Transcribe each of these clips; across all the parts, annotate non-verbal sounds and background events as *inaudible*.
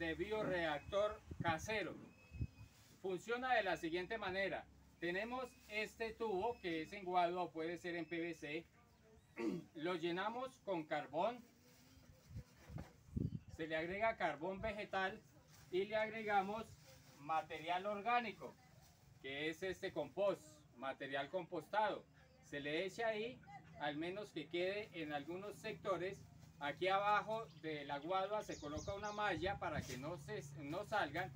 de bioreactor casero. Funciona de la siguiente manera. Tenemos este tubo que es en guado o puede ser en PVC. *clears throat* Lo llenamos con carbón. Se le agrega carbón vegetal y le agregamos material orgánico, que es este compost, material compostado. Se le echa ahí, al menos que quede en algunos sectores. Aquí abajo de la guadua se coloca una malla para que no, se, no salgan.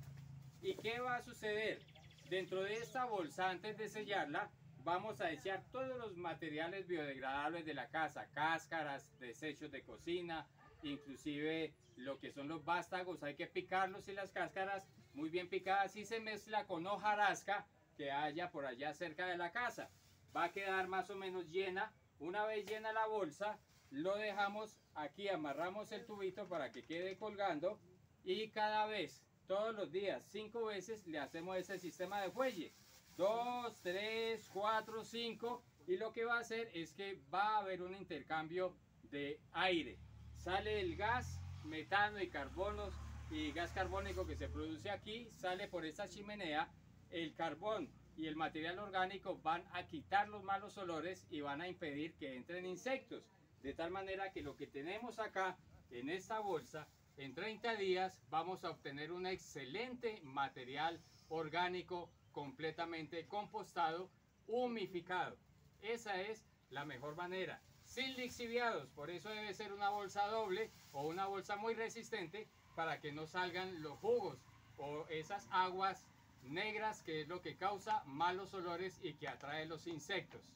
¿Y qué va a suceder? Dentro de esta bolsa, antes de sellarla, vamos a echar todos los materiales biodegradables de la casa, cáscaras, desechos de cocina, inclusive lo que son los vástagos, hay que picarlos y las cáscaras muy bien picadas y se mezcla con hojarasca que haya por allá cerca de la casa. Va a quedar más o menos llena. Una vez llena la bolsa, lo dejamos aquí, amarramos el tubito para que quede colgando y cada vez, todos los días, cinco veces le hacemos ese sistema de fuelle. Dos, tres, cuatro, cinco y lo que va a hacer es que va a haber un intercambio de aire. Sale el gas, metano y carbonos y gas carbónico que se produce aquí sale por esta chimenea, el carbón y el material orgánico van a quitar los malos olores y van a impedir que entren insectos. De tal manera que lo que tenemos acá en esta bolsa, en 30 días vamos a obtener un excelente material orgánico completamente compostado, humificado. Esa es la mejor manera. Sin lixiviados, por eso debe ser una bolsa doble o una bolsa muy resistente para que no salgan los jugos o esas aguas negras que es lo que causa malos olores y que atrae los insectos.